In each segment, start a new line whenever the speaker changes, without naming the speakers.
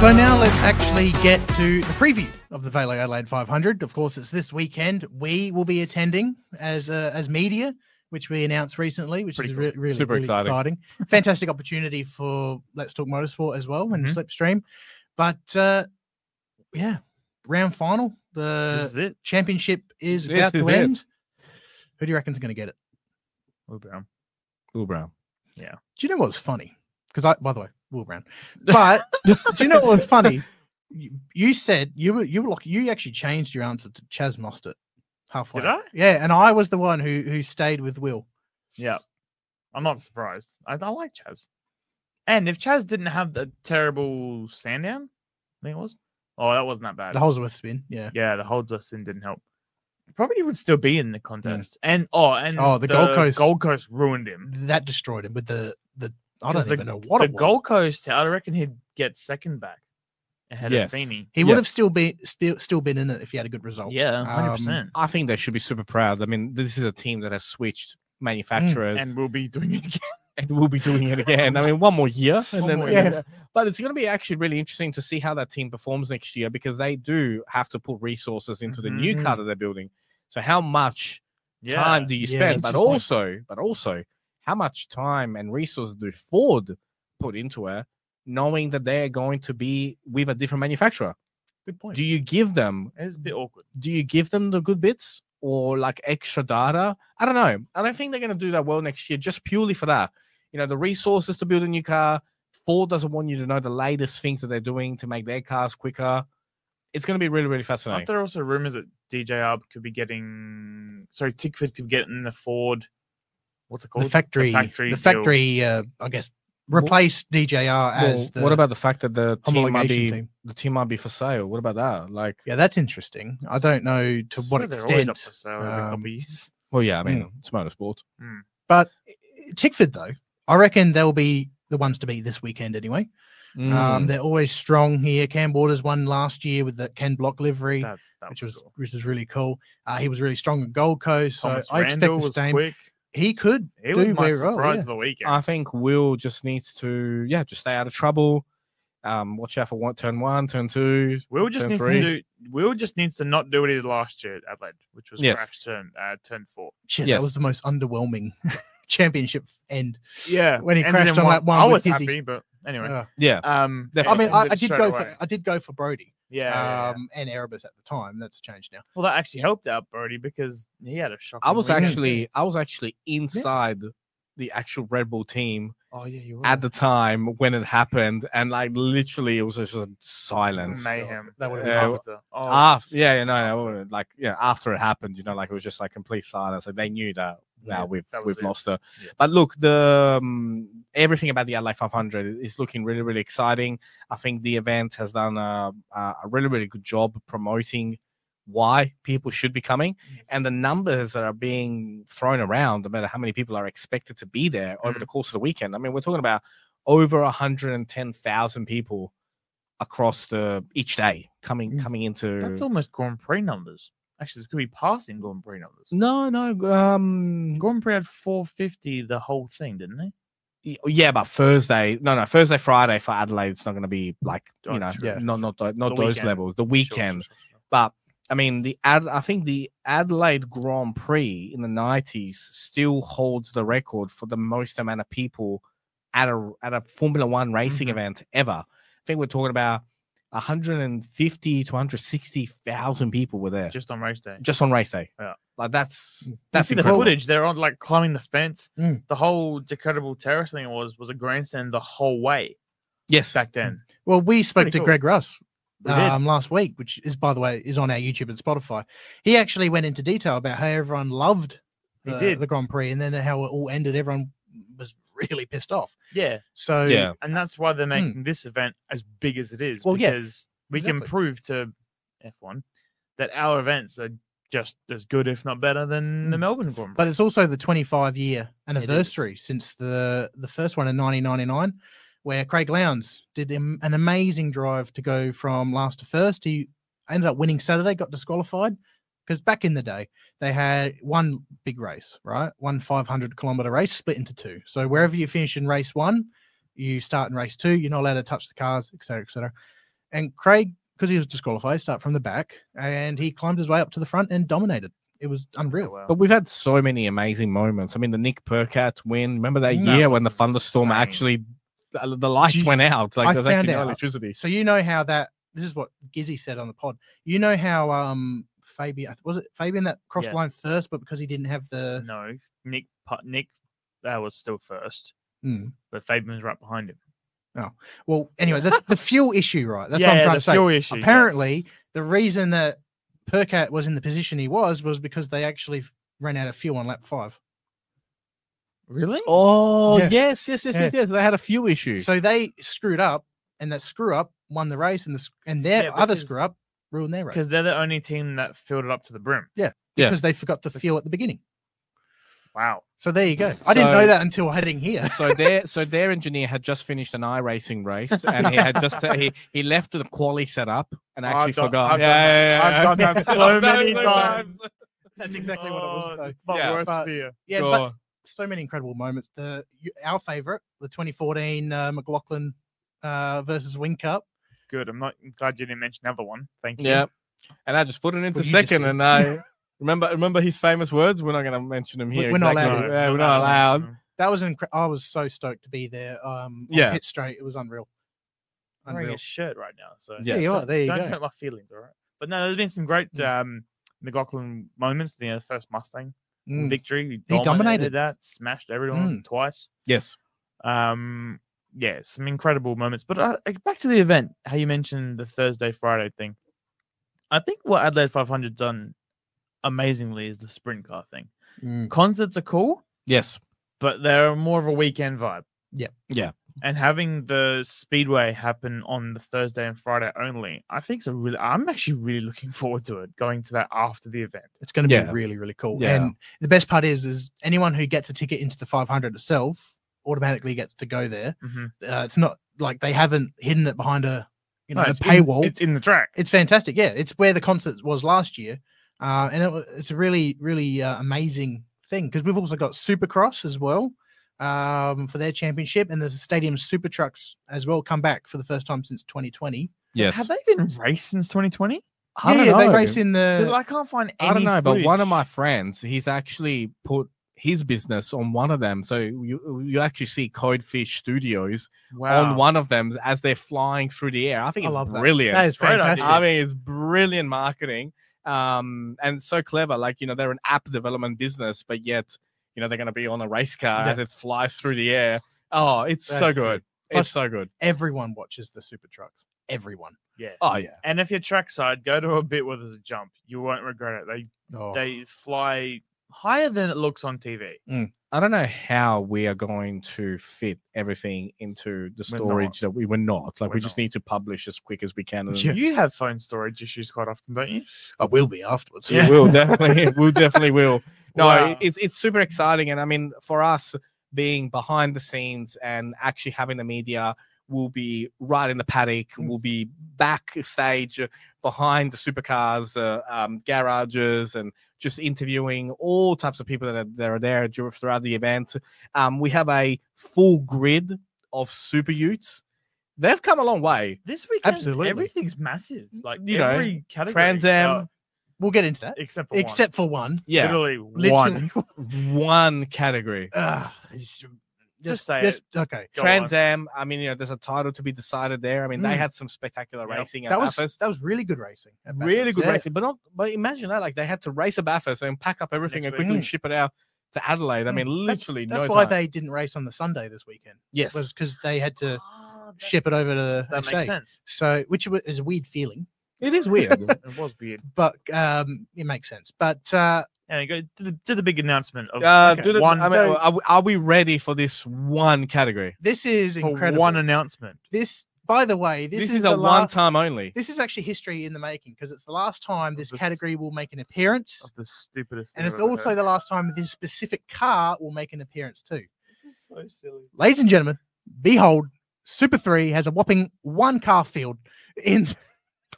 So now let's actually get to the preview of the VAILO Adelaide 500. Of course, it's this weekend. We will be attending as uh, as media, which we announced recently, which
Pretty
is
cool.
re- really,
Super
really
exciting.
exciting. Fantastic opportunity for Let's Talk Motorsport as well and
Mhm.
Slipstream. But uh, yeah, round final. The
is it.
championship is
This
about
is
to
it.
end. Who do you reckon's going to get it?
Will Brown.
Will Brown. Yeah.
Do you know what's funny? Because I, by the way, Will Brown. But do you know what was funny? You, you said you were you were like you actually changed your answer to Chaz Mostert halfway.
Did I?
Yeah, and I was the one who who stayed with Will.
Yeah. I'm not surprised. I, I like Chaz. And if Chaz didn't have the terrible Sandown, I think it was. Oh, that wasn't that bad.
The Holsworth spin. Yeah.
yeah, the whole spin didn't help. Probably would still be in the contest. And oh, and
Oh, the Gold Coast-
Gold Coast ruined him.
That destroyed him with the the I don't
the,
even know what
the
it was.
Gold Coast. I reckon he'd get second back ahead
Yes.
of Feeney.
he would
yeah.
have still been still still been in it if he had a good result.
Yeah, hundred
Um,
percent.
I think they should be super proud. I mean, this is a team that has switched manufacturers
And we'll be doing it again.
and we'll be doing it again. I mean, one more year, and
One
then
more
yeah.
year.
But it's going to be actually really interesting to see how that team performs next year because they do have to put resources into the new
Mhm.
car that they're building. So how much
Yeah.
time do you spend?
that's
but also, but also, how much time and resources do Ford put into it, knowing that they're going to be with a different manufacturer?
Good point.
Do you give them
It's a bit awkward.
do you give them the good bits or like extra data? I don't know. I don't think they're going to do that well next year just purely for that. You know, the resources to build a new car. Ford doesn't want you to know the latest things that they're doing to make their cars quicker. It's going to be really, really
Aren't
fascinating.
there are also rumors that DJR could be getting sorry, Tickford could get in the Ford what's it called?
the factory, the
factory
factory, uh, I guess, replace DJR
Well,
as the
what about the fact that the team might be
team?
the team might be for sale? What about that? Like,
Yeah, that's interesting. I don't know to what
Swear they're always
extent.
up for sale
um,
well, yeah, I mean, it's motorsport.
But Tickford, though, I reckon they'll be the ones to beat this weekend anyway.
Mm.
Um, they're always strong here. Cam Waters won last year with the Ken Block livery,
That, that
which was
cool.
which is really cool. Uh, he was really strong at Gold Coast, so
Thomas
I expect
Randall
the
was
same.
quick.
He could
He
do
was my
very well.
surprise
yeah.
of the weekend.
I think Will just needs to, yeah, just stay out of trouble. Um, watch out for one, turn one, turn two.
Will just
turn
needs
three.
to do. Will just needs to not do what he did last year at Adelaide, which was
Yes.
crash turn uh, turn four.
Shit,
Yes.
that was the most underwhelming championship end.
Yeah,
When he
ended
crashed
in
on that one
I was
Hizzy.
happy, but anyway.
Uh,
Yeah,
Um,
Def-
I mean, I, I did go for I did go for Brodie,
yeah, yeah, yeah.
um, and Erebus at the time. That's changed now.
Well, that actually helped out Brodie because he had a shock.
I was actually, I was actually inside the actual Red Bull team
Oh yeah, you were.
at the time when it happened, and like literally, it was just a silence.
mayhem.
That would've
been
after. Oh,
After, yeah, yeah, no, no, like yeah, after it happened, you know, like it was just like complete silence. Like they knew that now
Yeah,
we've we've
it.
lost her.
Yeah.
But look, the um, everything about the Adelaide 500 is looking really, really exciting. I think the event has done a, a really, really good job promoting why people should be coming
Mm.
and the numbers that are being thrown around, no matter how many people are expected to be there over
Mm.
the course of the weekend. I mean, we're talking about over 110,000 people across the each day coming
Mm.
coming into
that's almost Grand Prix numbers. Actually, it's gonna be passing Grand Prix numbers.
no no um
Grand Prix had 450 the whole thing, didn't they?
Yeah, but Thursday, no, no, Thursday, Friday for Adelaide, it's not going to be like
Oh,
you know.
Yeah.
not not not
The
those
weekend.
levels. The weekend,
sure, sure, sure.
but I mean, the Ad, I think the Adelaide Grand Prix in the nineties still holds the record for the most amount of people at a at a Formula One racing
Mhm.
event ever. I think we're talking about 150 to 160,000 people were there just,
Just on race day.
Just on race day.
Yeah.
like that's
You
that's
see the footage. They're on like climbing the fence.
Mm.
The whole Dequetteville Terrace thing was was a grandstand the whole way
Yes,
back then.
Well, we spoke
Pretty
to
cool.
Greg Rust
We did.
um, last week, which is, by the way, is on our YouTube and Spotify. He actually went into detail about how everyone loved
He
the,
did.
the Grand Prix, and then how it all ended. Everyone was really pissed off.
Yeah,
So
yeah,
and that's why they're making this event as big as it is.
Hmm. Well, yeah,
because we can prove to F1 that our events are just as good, if not better, than the
Mm.
Melbourne Grand Prix.
But it's also the 25 year anniversary since the the first one in 1999, where Craig Lowndes did an amazing drive to go from last to first. He ended up winning Saturday, got disqualified because back in the day they had one big race, right? One 500 kilometer race split into two. So wherever you finish in race one, you start in race two. You're not allowed to touch the cars, etc., etc. And Craig, because he was disqualified, start from the back, and he climbed his way up to the front and dominated. It was unreal.
Oh, wow.
But we've had so many amazing moments. I mean, the Nick Percat win. Remember that year when the thunderstorm
insane.
actually uh, the lights went out? Like
I found out-
electricity.
So you know how that this is what Gizzy said on the pod. You know how um Fabian was it Fabian that crossed
Yeah.
the line first, but because he didn't have the
no, Nick Pu- Nick that was still first,
Mm.
but Fabian was right behind him.
Oh well anyway the, the fuel issue right that's
yeah,
what I'm trying
the
to say.
fuel issue, yes.
Apparently the reason that Percat was in the position he was was because they actually ran out of fuel on lap five.
really?
Oh
Yeah.
yes, yes, yes,
Yeah.
yes, yes. They had a few issues.
So they screwed up, and that screw up won the race, and the and their
Yeah,
other screw up ruined their race
Because they're the only team that filled it up to the brim.
Yeah.
because they forgot to fuel at the beginning.
Wow.
So there you go. I didn't know that until heading here.
so their so their engineer had just finished an iRacing race, and he had just he he left the quali set up and
I've
actually
done-
forgot.
I've done that- I've done that so many
it
times.
That's exactly what it was.
Oh,
though.
It's my
Yeah,
worst
but-
fear.
Yeah,
Sure.
but so many incredible moments. The our favorite, the 2014 uh, McLaughlin uh, versus Whincup.
Good. I'm not I'm glad you didn't mention the other one. Thank you.
Yeah. And I just put it into
Well,
second, and I remember remember his famous words. We're not going to mention them here.
we're not allowed to.
Yeah, we're not allowed.
That was an incre- I was so stoked to be there. Um,
Yeah.
pit straight. It was unreal.
I'm wearing a shirt right now, so
Yeah.
There you are. There you
don't
go.
hurt my feelings, all right? But no, there's been some great
Mm.
um, McLaughlin moments. The uh, first Mustang
Mm.
victory, he
dominated.
dominated that, smashed everyone
Mm.
twice.
Yes.
Um, yeah, some incredible moments. But uh, back to the event, how you mentioned the Thursday Friday thing. I think what Adelaide 500 done amazingly is the sprint car thing.
Mm.
Concerts are cool,
Yes.
but they're more of a weekend vibe.
Yeah,
Yeah.
And having the speedway happen on the Thursday and Friday only, I think so. Really, I'm actually really looking forward to it. Going to that after the event.
It's going to be
Yeah.
really, really cool.
Yeah.
And the best part is, is anyone who gets a ticket into the 500 itself automatically gets to go there.
Mm-hmm.
Uh, it's not like they haven't hidden it behind a you know a
it's in-
paywall.
it's in the track.
it's fantastic. Yeah, it's where the concert was last year, uh, and it, it's a really, really uh, amazing thing because we've also got Supercross as well um, for their championship, and the Stadium Super Trucks as well come back for the first time since 2020.
Yes.
Have they been raced since 2020?
I don't
yeah, they race in
'Cause
the.
I can't find. Any
I don't know, but one of my friends, he's actually put his business on one of them. So you you actually see Codefish Studios
wow.
on one of them as they're flying through the air. I think
I
it's
love that.
brilliant.
That is fantastic.
I mean, it's brilliant marketing. Um, and so clever. Like, you know, they're an app development business, but yet, you know, they're going to be on a race car
Yeah.
as it flies through the air. Oh, it's so good.
Plus-
It's so good.
Everyone watches the Super Trucks. Everyone.
Yeah.
Oh, yeah.
And if you're trackside, go to a bit where there's a jump. You won't regret it. They
Oh,
they fly higher than it looks on TV. Mm.
I don't know how we are going to fit everything into the storage that we were not. Like,
We're
we just
not.
need to publish as quick as we can. And
Yeah.
You have phone storage issues quite often, don't you?
I will be afterwards.
Yeah.
We will definitely. we definitely will. No,
Wow.
it's it's super exciting, and I mean, for us being behind the scenes and actually having the media, will be right in the paddock.
Mm.
We'll be backstage behind the supercars, uh, um, garages, and just interviewing all types of people that are, that are there throughout the event. Um, we have a full grid of super utes. They've come a long way.
This weekend,
Absolutely.
everything's massive. Like
You know,
every category,
Trans Am,
uh,
We'll get into that.
except for
Except for one.
Yeah,
literally,
Literally.
one.
one category.
Ah, it's-
Just say
just-
it. Just
okay.
Trans. Am. I mean, you know, there's a title to be decided there. I mean, they
Mm.
had some spectacular
Yep.
racing at
That was
Bathurst.
that was really good racing.
really good
yeah.
racing, but not. But imagine that, like they had to race a Bathurst and pack up everything
Next
and quickly
week.
ship it out to Adelaide. I
Mm.
mean,
That's-
literally
That's
no
why
time.
they didn't race on the Sunday this weekend.
yes,
Was because they had to
Ah, that-
ship it over to
That makes sense.
So, which wa- is a weird feeling,
it is weird.
It was weird.
but um, it makes sense. But uh,
Yeah, go to the to the big announcement of
uh,
Okay,
the-
one
I mean, are, we, are we ready for this one category?
this is
for
incredible.
one announcement.
this by the way, this,
This,
is,
is,
the
a
la-
one time only.
This is actually history in the making because it's the last time this
This-
category will make an appearance,
Of the stupidest.
and it's
I've
also
heard.
the last time this specific car will make an appearance too.
This is so silly.
Ladies and gentlemen, behold, Super 3 has a whopping one car field in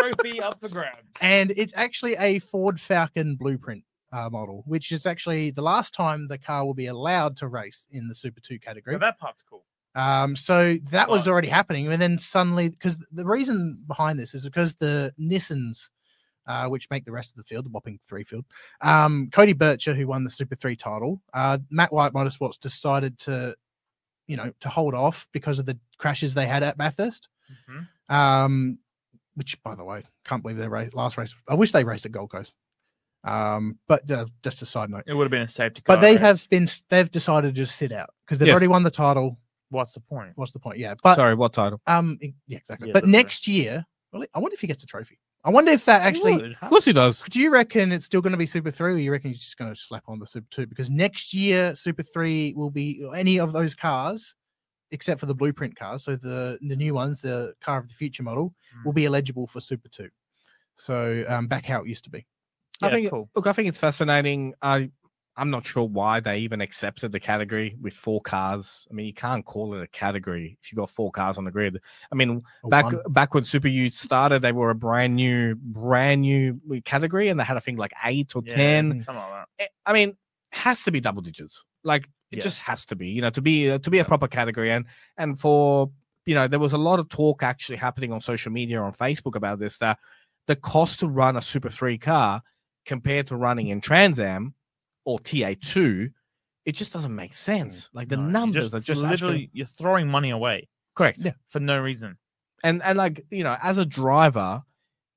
Trophy up for grabs.
and it's actually a Ford Falcon blueprint uh, model, which is actually the last time the car will be allowed to race in the Super 2 category.
Now, that part's cool.
Um, so that was already happening, and then suddenly, because the reason behind this is because the Nissans, uh, which make the rest of the field, the whopping three field, um, Cody Burcher, who won the Super Three title, uh, Matt White Motorsports decided to, you know, to hold off because of the crashes they had at Bathurst.
Mhm.
Um, which, by the way, can't believe their race, last race. I wish they raced at Gold Coast. Um, but uh, just a side note.
It would have been a safety car.
But they
race.
have been, they've decided to just sit out because they've
Yes.
already won the title.
What's the point?
What's the point? Yeah, but
Sorry, what title?
um, yeah, exactly.
Yeah,
but
that's right.
next year, well, I wonder if he gets a trophy. I wonder if that actually.
Would.
Of course he does.
Do you reckon it's still going to be Super Three, or you reckon he's just going to slap on the Super Two? Because next year, Super Three will be any of those cars, except for the blueprint cars. So the the new ones, the car of the future model, will
Mm.
be eligible for Super Two. So um, back how it used to be.
I think
cool.
look, I think it's fascinating. I I'm not sure why they even accepted the category with four cars. I mean, you can't call it a category if you've got four cars on the grid. I mean,
Or
back
one.
back when Super Ute started, they were a brand new, brand new category, and they had I think like eight or
Yeah,
ten.
Something like that.
Eh, I mean, has to be double digits. Like it
Yeah.
just has to be, you know, to be uh, to be a proper category. And and for you know, there was a lot of talk actually happening on social media on Facebook about this that the cost to run a Super Three car compared to running in Trans Am or TA two, it just doesn't make sense. Like the
No,
numbers are just
literally
literally
you're throwing money away
correct.
Yeah.
for no reason.
and and like you know as a driver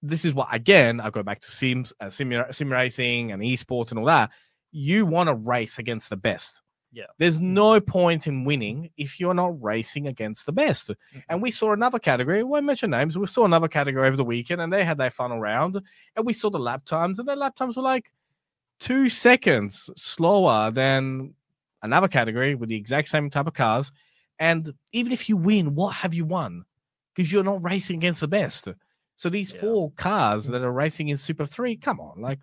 this is what again i go back to sims uh, sim, sim racing and esports and all that you want to race against the best
Yeah.
there's no point in winning if you're not racing against the best and we saw another category we won't mention names we saw another category over the weekend and they had their funnel round and we saw the lap times and their lap times were like two seconds slower than another category with the exact same type of cars and even if you win what have you won because you're not racing against the best. So these
Yeah.
four cars mm. that are racing in Super Three, come on, like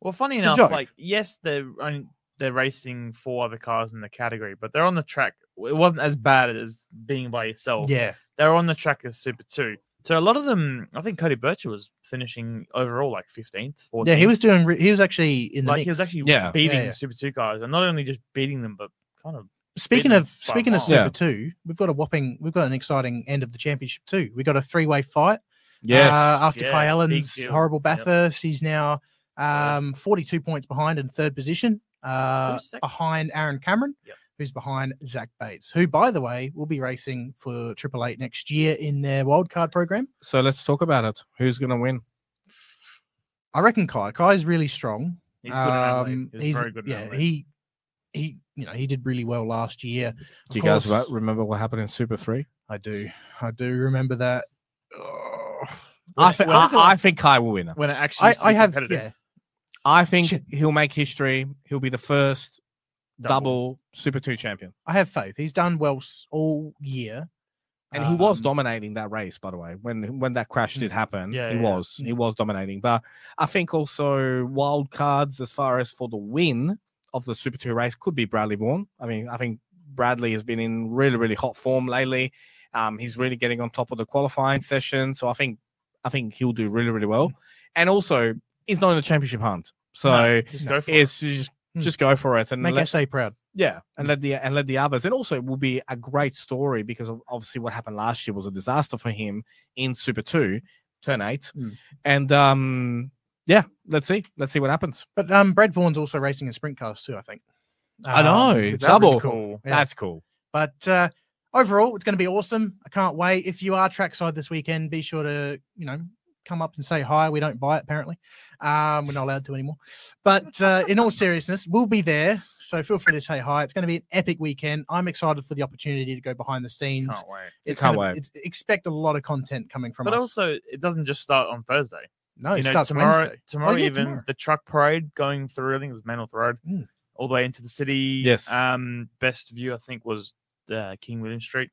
Well, funny enough, like yes, they're only, they're racing four other cars in the category, but they're on the track. It wasn't as bad as being by yourself.
Yeah,
They're on the track as Super Two. So a lot of them, I think Cody Burcher was finishing overall like fifteenth, 14th.
yeah, he was doing. Re- he was actually in the
like
mix.
he was actually
Yeah.
beating
Yeah, yeah.
Super Two cars, and not only just beating them, but kind of
Speaking of
by
speaking of. Super
Yeah.
Two, we've got a whopping, we've got an exciting end of the championship too. We got a three way fight. Uh, after
Yeah,
Kai Allen's
deal.
horrible
Yep.
Bathurst, he's now um, 42 points behind in third position, uh, behind Aaron Cameron,
Yep.
who's behind Zach Bates, who, by the way, will be racing for Triple Eight next year in their wildcard program.
so let's talk about it. Who's gonna win?
I reckon Kai. Kai's really strong.
he's good. at
Um,
He's,
he's-
very good. at
Yeah,
Adelaide.
he he you know he did really well last year.
Do you guys
course,
re- remember what happened in Super Three?
I do. I do remember that. Oh,
I,
it-
think I, I think Kai will win. it.
when it actually
I,
used to
I
be
have
competitive.
yeah.
I think he'll make history. He'll be the first double,
Double.
Super Two champion,
I have faith. He's done well all year.
and he was
Um,
dominating that race. By the way, when when that crash did happen,
Yeah,
he
yeah, yeah.
was he was dominating. But I think also wild cards as far as for the win of the Super Two race could be Bradley Vaughan. I mean, I think Bradley has been in really really hot form lately. Um, he's really getting on top of the qualifying session, so I think I think he'll do really really well. And also, he's not in the championship hunt, so
No, just go for it.
just
Hmm.
just go for it and
Make
let,
SA proud.
yeah, and let the and let the others. And also, it will be a great story because of obviously what happened last year was a disaster for him in Super Two, Turn Eight,
Mm.
and um, yeah, let's see, let's see what happens.
But um, Brad Vaughan's also racing in sprint cars too. I think.
I know,
Um, which
double.
really
cool.
Yeah.
That's cool.
But uh, overall, it's going to be awesome. I can't wait. If you are trackside this weekend, be sure to you know come up and say hi. We don't buy it apparently. Um, we're not allowed to anymore. But uh, in all seriousness, we'll be there. So feel free to say hi. It's going to be an epic weekend. I'm excited for the opportunity to go behind the scenes.
Can't wait.
It's
Can't
gonna-
wait.
It's, expect a lot of content coming from
But
us.
also, it doesn't just start on Thursday.
no,
you
it
know,
starts
tomorrow.
Wednesday.
Tomorrow,
yeah,
even
tomorrow.
the truck parade going through. I think it it's Manor Road,
Mm.
all the way into the city.
Yes.
Um, best view I think was uh, King William Street.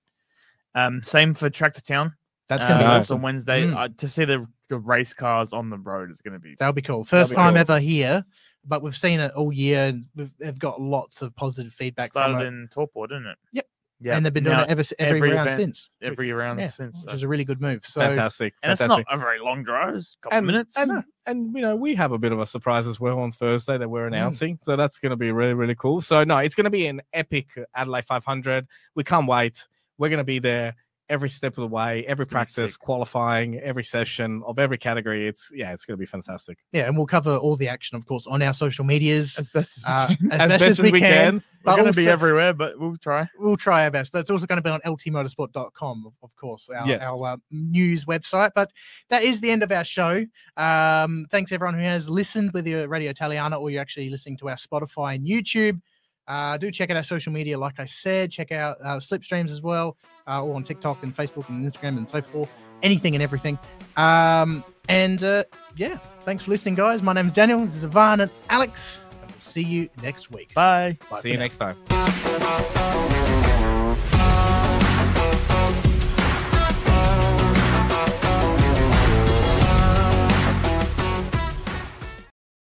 Um, same for Tractor Town.
That's going to
uh,
be awesome.
on Wednesday.
Mm.
Uh, to see the, the race cars on the road is going to be
That'll be cool. First
be
time
cool.
ever here, but we've seen it all year, and we've, they've got lots of positive feedback from
started
it,
in Taupo, didn't it?
Yep.
Yeah,
and they've been doing
Now,
it ever every,
every
round
event
since.
every round
yeah,
since.
which
so-
is a really good move. So
fantastic.
And it's
fantastic.
not a very long drive. It's a couple
and,
minutes.
And, and you know, we have a bit of a surprise as well on Thursday that
Mm.
we're announcing. So that's going to be really, really cool. So, no, it's going to be an epic Adelaide 500. We can't wait. We're going to be there every step of the way, every practice, qualifying, every session of every category. It's, yeah, it's going to be fantastic.
yeah, and we'll cover all the action, of course, on our social medias
as best as we
uh,
can.
as, best, as we, can.
We're
but
going to be everywhere, but we'll try.
We'll try our best, but it's also going to be on ltmotorsport.com, of- of course, our,
Yes.
our uh, news website. But that is the end of our show. Um, thanks everyone who has listened with your Radio Italiana or you're actually listening to our Spotify and YouTube. Uh, do check out our social media, like I said. Check out uh, Slipstreams as well, uh, or on TikTok and Facebook and Instagram and so forth. Anything and everything. Um, and uh, yeah, thanks for listening, guys. My name is Daniel. This is Ivan and Alex. And we'll see you next week.
Bye.
Bye
See you
now.
next time.